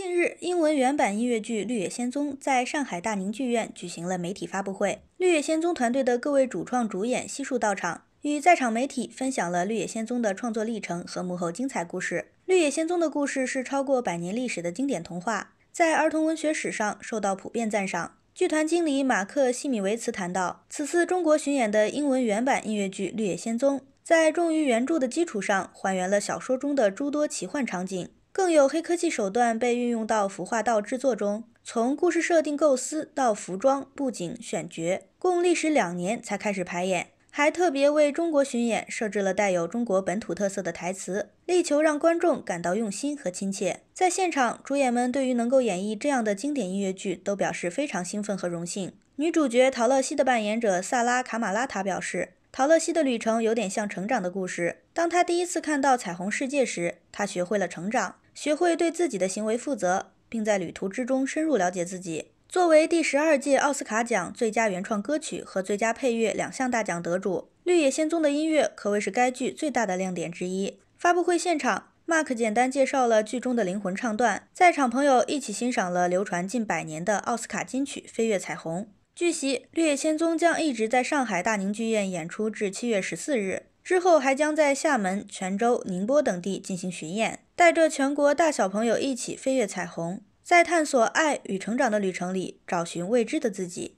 近日，英文原版音乐剧《绿野仙踪》在上海大宁剧院举行了媒体发布会。《绿野仙踪》团队的各位主创主演悉数到场，与在场媒体分享了《绿野仙踪》的创作历程和幕后精彩故事。《绿野仙踪》的故事是超过百年历史的经典童话，在儿童文学史上受到普遍赞赏。剧团经理马克·西米维茨谈到，此次中国巡演的英文原版音乐剧《绿野仙踪》，在忠于原著的基础上，还原了小说中的诸多奇幻场景。更有黑科技手段被运用到服化道制作中，从故事设定构思到服装、布景、选角，共历时两年才开始排演，还特别为中国巡演设置了带有中国本土特色的台词，力求让观众感到用心和亲切。在现场，主演们对于能够演绎这样的经典音乐剧，都表示非常兴奋和荣幸。女主角陶乐西的扮演者萨拉卡马拉塔表示。陶乐西的旅程有点像成长的故事。当他第一次看到彩虹世界时，他学会了成长，学会对自己的行为负责，并在旅途之中深入了解自己。作为第十二届奥斯卡奖最佳原创歌曲和最佳配乐两项大奖得主，《绿野仙踪》的音乐可谓是该剧最大的亮点之一。发布会现场，Mark 简单介绍了剧中的灵魂唱段，在场朋友一起欣赏了流传近百年的奥斯卡金曲《飞越彩虹》。据悉，《绿野仙踪》将一直在上海大宁剧院演出至七月十四日，之后还将在厦门、泉州、宁波等地进行巡演，带着全国大小朋友一起飞越彩虹，在探索爱与成长的旅程里找寻未知的自己。